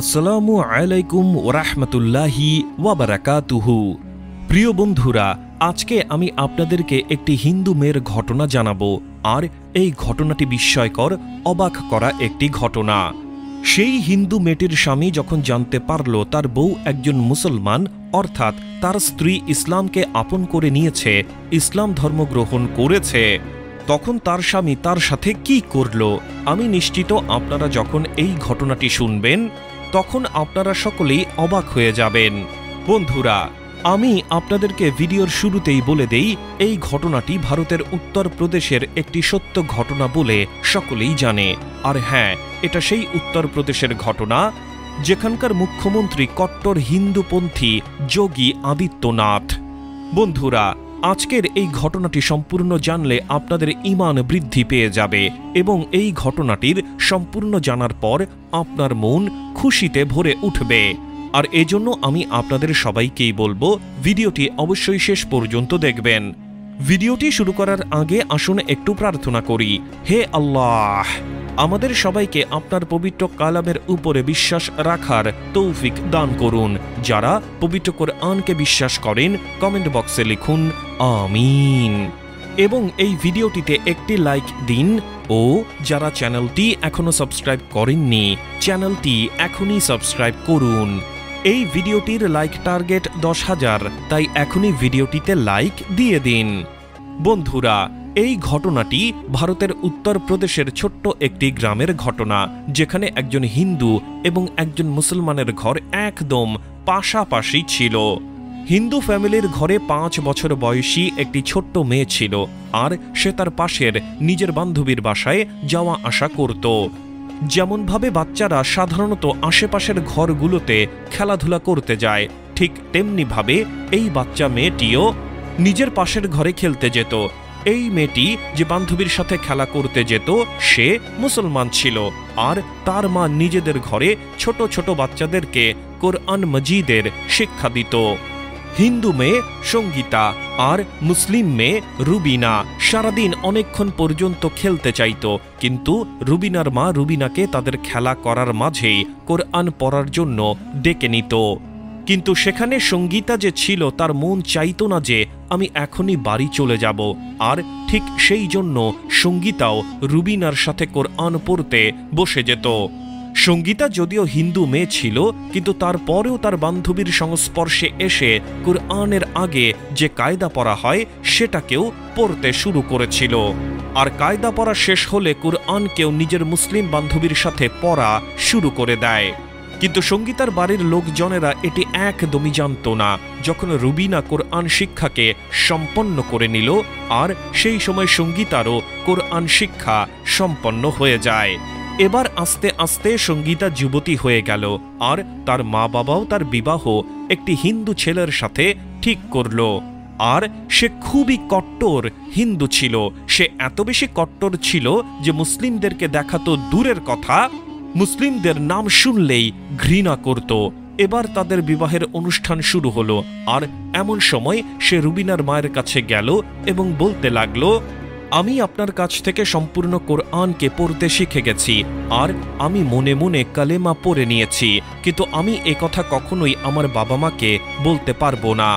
আসসালামু আলাইকুম ওরহমতুল্লাহি ওয়াবারাকাতুহু। প্রিয় বন্ধুরা, আজকে আমি আপনাদেরকে একটি হিন্দু মেয়ের ঘটনা জানাব, আর এই ঘটনাটি বিস্ময়কর, অবাক করা একটি ঘটনা। সেই হিন্দু মেয়েটির স্বামী যখন জানতে পারল তার বউ একজন মুসলমান, অর্থাৎ তার স্ত্রী ইসলামকে আপন করে নিয়েছে, ইসলাম ধর্ম গ্রহণ করেছে, তখন তার স্বামী তার সাথে কি করল? আমি নিশ্চিত আপনারা যখন এই ঘটনাটি শুনবেন তখন আপনারা সকলেই অবাক হয়ে যাবেন। বন্ধুরা, আমি আপনাদেরকে ভিডিওর শুরুতেই বলে দেই, এই ঘটনাটি ভারতের উত্তরপ্রদেশের একটি সত্য ঘটনা বলে সকলেই জানে। আর হ্যাঁ এটা সেই উত্তরপ্রদেশের ঘটনা, যেখানকার মুখ্যমন্ত্রী কট্টর হিন্দুপন্থী যোগী আদিত্যনাথ। বন্ধুরা আজকের এই ঘটনাটি সম্পূর্ণ জানলে আপনাদের ইমান বৃদ্ধি পেয়ে যাবে এবং এই ঘটনাটির সম্পূর্ণ জানার পর আপনার মন খুশিতে ভরে উঠবে। আর এজন্য আমি আপনাদের সবাইকেই বলব, ভিডিওটি অবশ্যই শেষ পর্যন্ত দেখবেন। ভিডিওটি শুরু করার আগে আসুন একটু প্রার্থনা করি, হে আল্লাহ! আমাদের সবাইকে আপনার পবিত্র কালামের উপরে বিশ্বাস রাখার তৌফিক দান করুন। যারা পবিত্র কোরআনকে বিশ্বাস করেন কমেন্ট বক্সে লিখুন, আমিন। এবং এই ভিডিওটিতে একটি লাইক দিন ও যারা চ্যানেলটি এখনও সাবস্ক্রাইব করেননি, চ্যানেলটি এখনই সাবস্ক্রাইব করুন। এই ভিডিওটির লাইক টার্গেট দশ হাজার, তাই এখনই ভিডিওটিতে লাইক দিয়ে দিন। বন্ধুরা এই ঘটনাটি ভারতের উত্তরপ্রদেশের ছোট্ট একটি গ্রামের ঘটনা, যেখানে একজন হিন্দু এবং একজন মুসলমানের ঘর একদম পাশাপাশি ছিল। হিন্দু ফ্যামিলির ঘরে পাঁচ বছর বয়সী একটি ছোট্ট মেয়ে ছিল আর সে তার পাশের নিজের বান্ধবীর বাসায় যাওয়া আসা করত। যেমনভাবে বাচ্চারা সাধারণত আশেপাশের ঘরগুলোতে খেলাধুলা করতে যায়, ঠিক তেমনিভাবে এই বাচ্চা মেয়েটিও নিজের পাশের ঘরে খেলতে যেত। এই মেয়েটি যে বান্ধবীর সাথে খেলা করতে যেত, সে মুসলমান ছিল। আর তার মা নিজেদের ঘরে ছোট ছোট বাচ্চাদেরকে কোরআন মজিদের শিক্ষা দিত। হিন্দু মেয়ে সঙ্গীতা আর মুসলিম মেয়ে রুবিনা সারাদিন অনেকক্ষণ পর্যন্ত খেলতে চাইত। কিন্তু রুবিনার মা রুবিনাকে তাদের খেলা করার মাঝেই কোরআন পড়ার জন্য ডেকে নিত। কিন্তু সেখানে সঙ্গীতা যে ছিল তার মন চাইতো না যে আমি এখনই বাড়ি চলে যাব। আর ঠিক সেই জন্য সঙ্গীতাও রুবিনার সাথে কোরআন পড়তে বসে যেত। সঙ্গীতা যদিও হিন্দু মেয়ে ছিল, কিন্তু তারপরেও তার বান্ধবীর সংস্পর্শে এসে কোরআনের আগে যে কায়দা পড়া হয় সেটাকেও পড়তে শুরু করেছিল। আর কায়দা পড়া শেষ হলে কোরআনকেও নিজের মুসলিম বান্ধবীর সাথে পড়া শুরু করে দেয়। কিন্তু সঙ্গীতার বাড়ির লোকজনেরা এটি একদমই জানত না। যখন রুবিনা কোরআন শিক্ষাকে সম্পন্ন করে নিল, আর সেই সময় সঙ্গীতারও কোরআন শিক্ষা সম্পন্ন হয়ে যায়। এবার আস্তে আস্তে সঙ্গীতা যুবতী হয়ে গেল, আর তার মা বাবাও তার বিবাহ একটি হিন্দু ছেলের সাথে ঠিক করল। আর সে খুবই কট্টর হিন্দু ছিল। সে এত বেশি কট্টর ছিল যে মুসলিমদেরকে দেখাতো দূরের কথা মুসলিমদের নাম শুনলেই ঘৃণা করত। এবার তাদের বিবাহের অনুষ্ঠান শুরু হলো, আর এমন সময় সে রুবিনার মায়ের কাছে গেল এবং বলতে লাগল, আমি আপনার কাছ থেকে সম্পূর্ণ কোরআনকে পড়তে শিখে গেছি, আর আমি মনে মনে কালেমা পড়ে নিয়েছি, কিন্তু আমি কথা কখনোই আমার বাবা মাকে বলতে পারব না।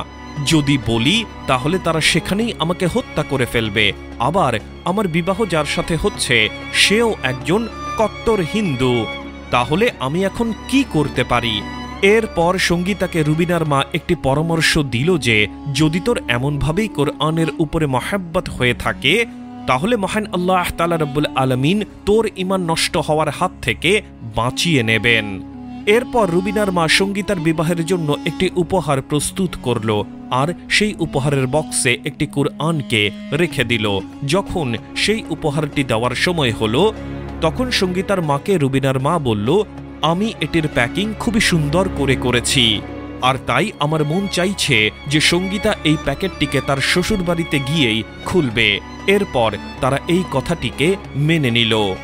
যদি বলি, তাহলে তারা সেখানেই আমাকে হত্যা করে ফেলবে। আবার আমার বিবাহ যার সাথে হচ্ছে, সেও একজন কট্টর হিন্দু। তাহলে আমি এখন কি করতে পারি? এরপর সঙ্গীতাকে রুবিনার মা একটি পরামর্শ দিল যে, যদি তোর এমনভাবেই কোরআনের উপরে মহাব্বত হয়ে থাকে, তাহলে মহান আল্লাহ তালা রব্বুল আলমিন তোর ইমান নষ্ট হওয়ার হাত থেকে বাঁচিয়ে নেবেন। এরপর রুবিনার মা সঙ্গীতার বিবাহের জন্য একটি উপহার প্রস্তুত করল আর সেই উপহারের বক্সে একটি কুরআনকে রেখে দিল। যখন সেই উপহারটি দেওয়ার সময় হলো, তখন সঙ্গীতার মাকে রুবিনার মা বলল, আমি এটির প্যাকিং খুবই সুন্দর করে করেছি। আর তাই আমার মন চাইছে যে সঙ্গীতা এই প্যাকেটটিকে তার শ্বশুরবাড়িতে গিয়েই খুলবে। এরপর তারা এই কথাটিকে মেনে নিল।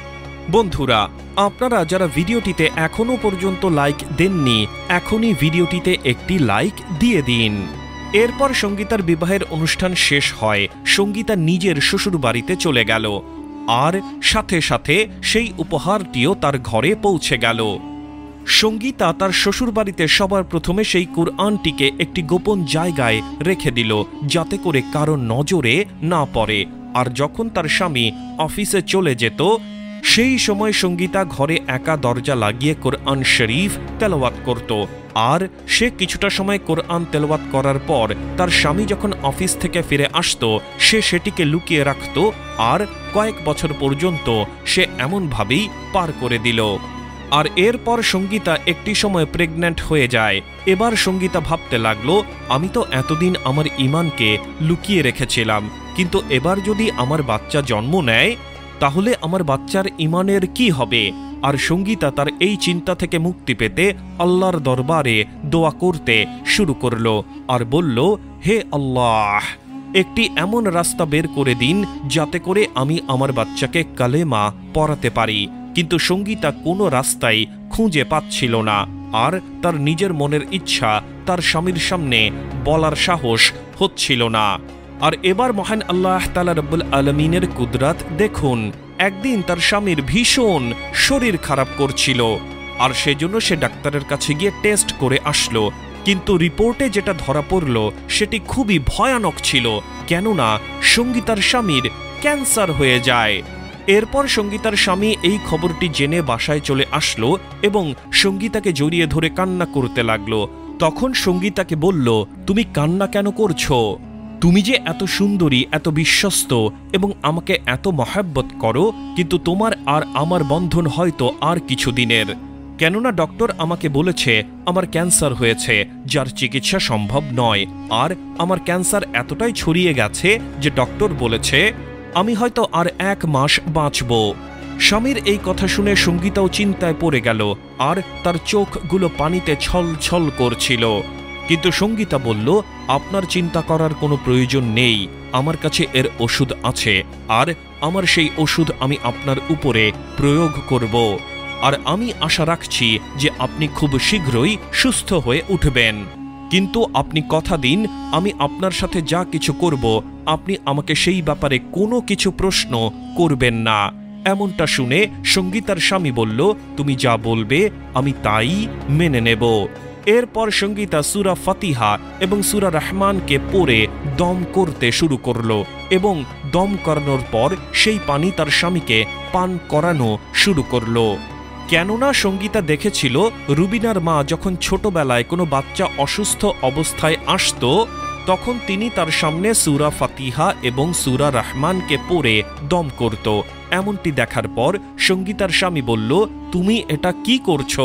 বন্ধুরা, আপনারা যারা ভিডিওটিতে এখনও পর্যন্ত লাইক দেননি, এখনই ভিডিওটিতে একটি লাইক দিয়ে দিন। এরপর সঙ্গীতার বিবাহের অনুষ্ঠান শেষ হয়, সঙ্গীতা নিজের শ্বশুর বাড়িতে চলে গেল। আর সাথে সাথে সেই উপহারটিও তার ঘরে পৌঁছে গেল। সঙ্গীতা তার শ্বশুরবাড়িতে সবার প্রথমে সেই কুরআনটিকে একটি গোপন জায়গায় রেখে দিল, যাতে করে কারও নজরে না পড়ে। আর যখন তার স্বামী অফিসে চলে যেত সেই সময় সঙ্গীতা ঘরে একা দরজা লাগিয়ে কোরআন শরীফ তেলাওয়াত করত। আর সে কিছুটা সময় কোরআন তেলাওয়াত করার পর তার স্বামী যখন অফিস থেকে ফিরে আসতো, সে সেটিকে লুকিয়ে রাখত আর কয়েক বছর পর্যন্ত সে এমনভাবেই পার করে দিল। আর এরপর সঙ্গীতা একটি সময় প্রেগন্যান্ট হয়ে যায়। এবার সঙ্গীতা ভাবতে লাগল, আমি তো এতদিন আমার ইমানকে লুকিয়ে রেখেছিলাম, কিন্তু এবার যদি আমার বাচ্চা জন্ম নেয় তাহলে আমার বাচ্চার ইমানের কি হবে? আর সঙ্গীতা তার এই চিন্তা থেকে মুক্তি পেতে আল্লাহর দরবারে দোয়া করতে শুরু করল আর বলল, হে আল্লাহ, একটি এমন রাস্তা বের করে দিন যাতে করে আমি আমার বাচ্চাকে কালেমা পড়াতে পারি। কিন্তু সঙ্গীতা কোনো রাস্তাই খুঁজে পাচ্ছিল না আর তার নিজের মনের ইচ্ছা তার স্বামীর সামনে বলার সাহস হচ্ছিল না। আর এবার মহান আল্লাহ তালা রব্বুল আলমিনের কুদরাত দেখুন, একদিন তার স্বামীর ভীষণ শরীর খারাপ করছিল আর সেজন্য সে ডাক্তারের কাছে গিয়ে টেস্ট করে আসলো। কিন্তু রিপোর্টে যেটা ধরা পড়ল, সেটি খুবই ভয়ানক ছিল, কেননা সঙ্গীতার স্বামীর ক্যান্সার হয়ে যায়। এরপর সঙ্গীতার স্বামী এই খবরটি জেনে বাসায় চলে আসলো এবং সঙ্গীতাকে জড়িয়ে ধরে কান্না করতে লাগল। তখন সঙ্গীতাকে বলল, তুমি কান্না কেন করছ? তুমি যে এত সুন্দরী, এত বিশ্বস্ত এবং আমাকে এত মহাব্বত করো, কিন্তু তোমার আর আমার বন্ধন হয়তো আর কিছু দিনের। কেননা ডক্টর আমাকে বলেছে, আমার ক্যান্সার হয়েছে, যার চিকিৎসা সম্ভব নয়। আর আমার ক্যান্সার এতটাই ছড়িয়ে গেছে যে ডক্টর বলেছে, আমি হয়তো আর এক মাস বাঁচব। স্বামীর এই কথা শুনে সঙ্গীতাও চিন্তায় পড়ে গেল, আর তার চোখগুলো পানিতে ছল ছল করছিল। কিন্তু সঙ্গীতা বলল, আপনার চিন্তা করার কোনো প্রয়োজন নেই, আমার কাছে এর ওষুধ আছে, আর আমার সেই ওষুধ আমি আপনার উপরে প্রয়োগ করব। আর আমি আশা রাখছি যে আপনি খুব শীঘ্রই সুস্থ হয়ে উঠবেন। কিন্তু আপনি কথা দিন, আমি আপনার সাথে যা কিছু করব, আপনি আমাকে সেই ব্যাপারে কোনো কিছু প্রশ্ন করবেন না। এমনটা শুনে সঙ্গীতার স্বামী বলল, তুমি যা বলবে, আমি তাই মেনে নেব। এরপর সঙ্গীতা সুরা ফাতিহা এবং সুরা রহমানকে পরে দম করতে শুরু করল এবং দম করানোর পর সেই পানি তার স্বামীকে পান করানো শুরু করল। কেননা সঙ্গীতা দেখেছিল রুবিনার মা যখন ছোটবেলায় কোনো বাচ্চা অসুস্থ অবস্থায় আসত, তখন তিনি তার সামনে সুরা ফাতিহা এবং সুরা রহমানকে পড়ে দম করত। এমনটি দেখার পর সঙ্গীতার স্বামী বলল, তুমি এটা কি করছ?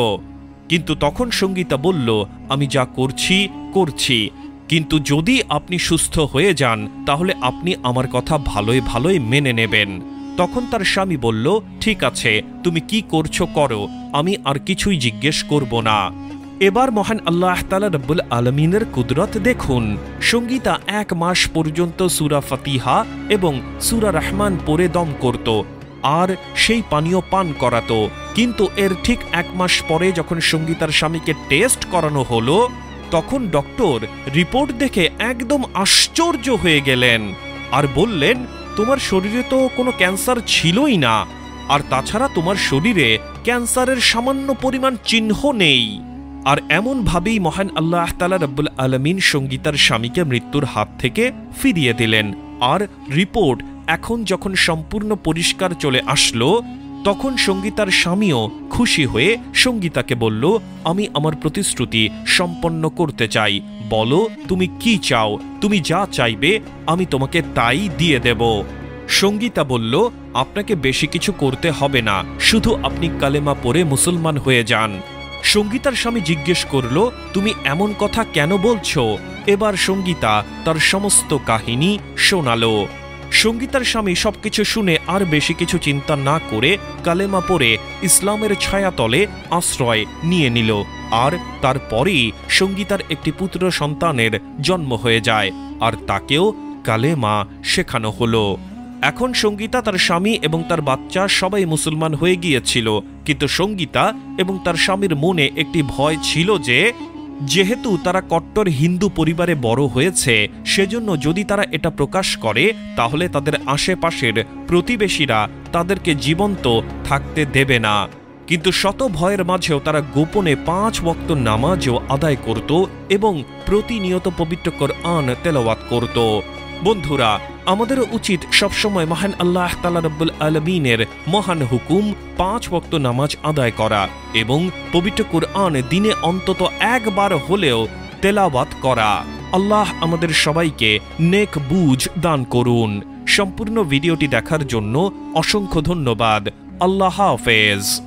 কিন্তু তখন সঙ্গীতা বলল, আমি যা করছি করছি। কিন্তু যদি আপনি সুস্থ হয়ে যান, তাহলে আপনি আমার কথা ভালোই ভালোই মেনে নেবেন। তখন তার স্বামী বলল, ঠিক আছে, তুমি কি করছ করো, আমি আর কিছুই জিজ্ঞেস করব না। এবার মহান আল্লাহ তালা রব্বুল আলমিনের কুদরত দেখুন, সঙ্গীতা এক মাস পর্যন্ত সুরা ফতিহা এবং সুরা রহমান পরে দম করত। আর সেই পানীয় পান করাতো। কিন্তু এর ঠিক এক মাস পরে যখন সঙ্গীতার স্বামীকে টেস্ট করানো হলো, তখন ডক্টর রিপোর্ট দেখে একদম আশ্চর্য হয়ে গেলেন আর বললেন, তোমার শরীরে তো কোনো ক্যান্সার ছিলই না, আর তাছাড়া তোমার শরীরে ক্যান্সারের সামান্য পরিমাণ চিহ্ন নেই। আর এমনভাবেই মহান আল্লাহ তালা রব্বুল আলমিন সঙ্গীতার স্বামীকে মৃত্যুর হাত থেকে ফিরিয়ে দিলেন। আর রিপোর্ট এখন যখন সম্পূর্ণ পরিষ্কার চলে আসলো, তখন সঙ্গীতার স্বামীও খুশি হয়ে সঙ্গীতাকে বলল, আমি আমার প্রতিশ্রুতি সম্পন্ন করতে চাই। বলো, তুমি কি চাও? তুমি যা চাইবে, আমি তোমাকে তাই দিয়ে দেব। সঙ্গীতা বলল, আপনাকে বেশি কিছু করতে হবে না। শুধু আপনি কালেমা পড়ে মুসলমান হয়ে যান। সঙ্গীতার স্বামী জিজ্ঞেস করল, তুমি এমন কথা কেন বলছো? এবার সঙ্গীতা তার সমস্ত কাহিনী শোনালো। সঙ্গীতার স্বামী সবকিছু শুনে আর বেশি কিছু চিন্তা না করে কালেমা পরে ইসলামের ছায়াতলে আশ্রয় নিয়ে নিল। আর তারপরেই সঙ্গীতার একটি পুত্র সন্তানের জন্ম হয়ে যায়, আর তাকেও কালেমা শেখানো হলো। এখন সঙ্গীতা তার স্বামী এবং তার বাচ্চা সবাই মুসলমান হয়ে গিয়েছিল, কিন্তু সঙ্গীতা এবং তার স্বামীর মনে একটি ভয় ছিল যে যেহেতু তারা কট্টর হিন্দু পরিবারে বড় হয়েছে, সেজন্য যদি তারা এটা প্রকাশ করে, তাহলে তাদের আশেপাশের প্রতিবেশীরা তাদেরকে জীবন্ত থাকতে দেবে না। কিন্তু শত ভয়ের মাঝেও তারা গোপনে পাঁচ বক্ত নামাজও আদায় করত এবং প্রতিনিয়ত পবিত্রকর আন তেলাওয়াত করত। বন্ধুরা, আমাদেরও উচিত সবসময় মহান আল্লাহ তালা রব্বুল আলমিনের মহান হুকুম পাঁচ ওয়াক্ত নামাজ আদায় করা এবং পবিত্র কোরআন দিনে অন্তত একবার হলেও তেলাওয়াত করা। আল্লাহ আমাদের সবাইকে নেক বুঝ দান করুন। সম্পূর্ণ ভিডিওটি দেখার জন্য অসংখ্য ধন্যবাদ। আল্লাহ হাফেজ।